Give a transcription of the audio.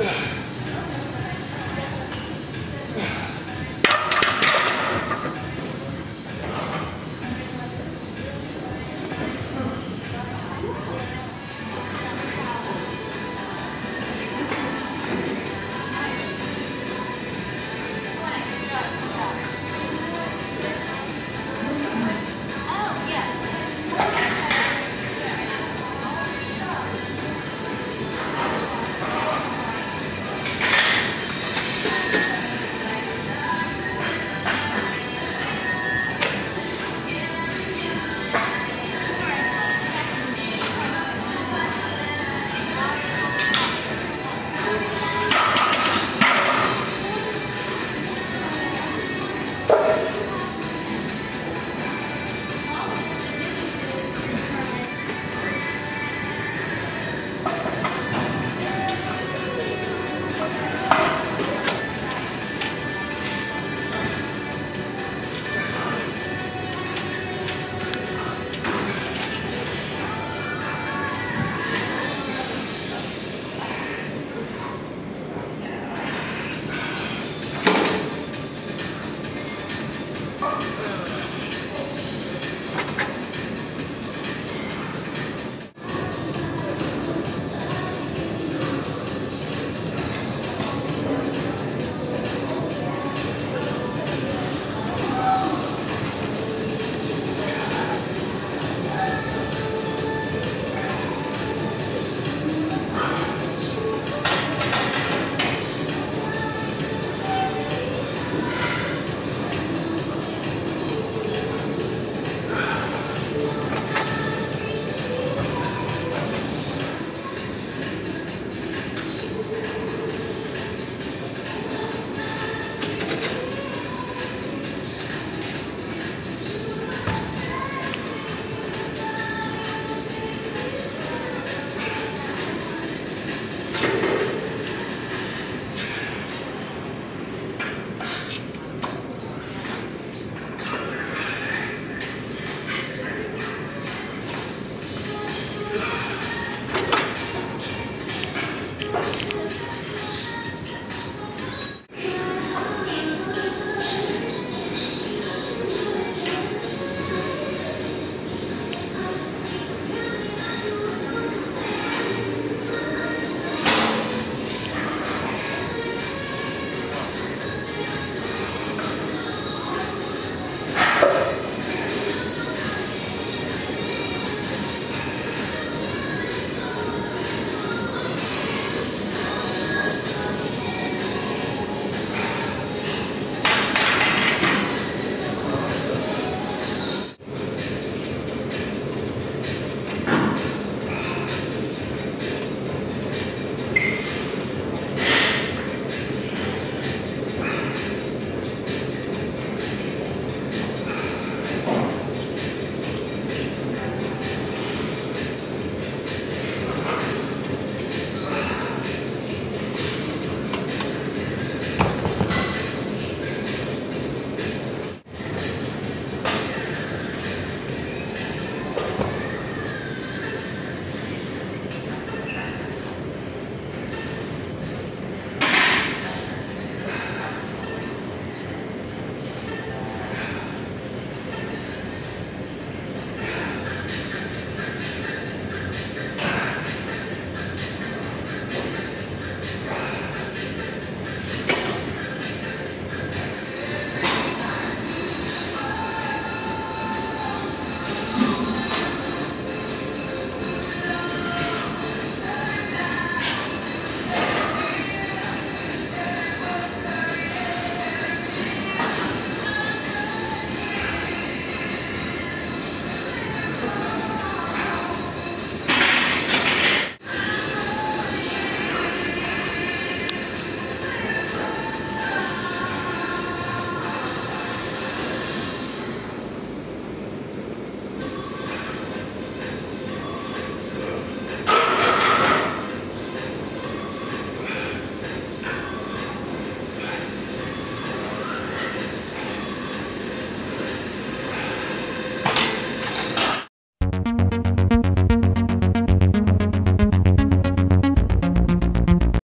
Yeah.